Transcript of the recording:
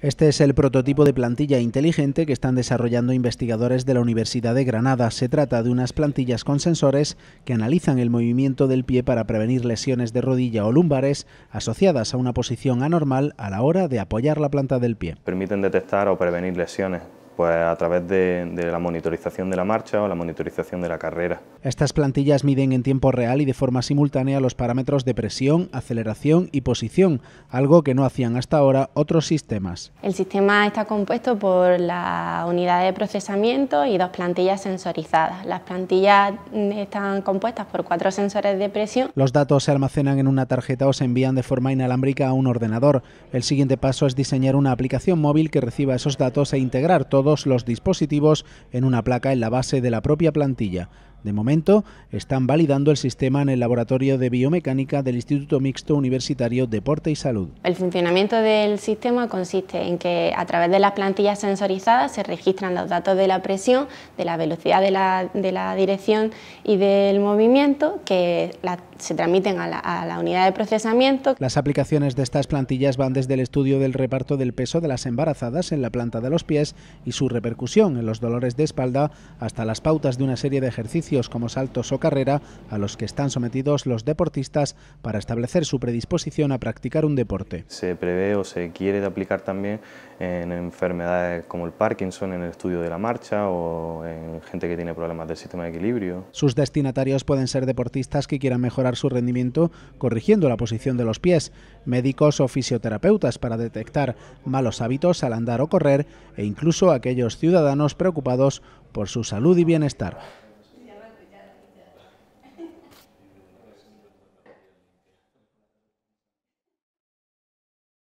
Este es el prototipo de plantilla inteligente que están desarrollando investigadores de la Universidad de Granada. Se trata de unas plantillas con sensores que analizan el movimiento del pie para prevenir lesiones de rodilla o lumbares asociadas a una posición anormal a la hora de apoyar la planta del pie. Permiten detectar o prevenir lesiones pues a través de, la monitorización de la marcha o la monitorización de la carrera. Estas plantillas miden en tiempo real y de forma simultánea los parámetros de presión, aceleración y posición, algo que no hacían hasta ahora otros sistemas. El sistema está compuesto por la unidad de procesamiento y dos plantillas sensorizadas. Las plantillas están compuestas por cuatro sensores de presión. Los datos se almacenan en una tarjeta o se envían de forma inalámbrica a un ordenador. El siguiente paso es diseñar una aplicación móvil que reciba esos datos e integrar todo los dispositivos en una placa en la base de la propia plantilla. De momento, están validando el sistema en el Laboratorio de Biomecánica del Instituto Mixto Universitario Deporte y Salud. El funcionamiento del sistema consiste en que a través de las plantillas sensorizadas se registran los datos de la presión, de la velocidad de la, dirección y del movimiento que se transmiten a la, a la unidad de procesamiento. Las aplicaciones de estas plantillas van desde el estudio del reparto del peso de las embarazadas en la planta de los pies y su repercusión en los dolores de espalda hasta las pautas de una serie de ejercicios como saltos o carrera a los que están sometidos los deportistas para establecer su predisposición a practicar un deporte. Se prevé o se quiere aplicar también en enfermedades como el Parkinson, en el estudio de la marcha o en gente que tiene problemas del sistema de equilibrio. Sus destinatarios pueden ser deportistas que quieran mejorar su rendimiento corrigiendo la posición de los pies, médicos o fisioterapeutas para detectar malos hábitos al andar o correr e incluso aquellos ciudadanos preocupados por su salud y bienestar.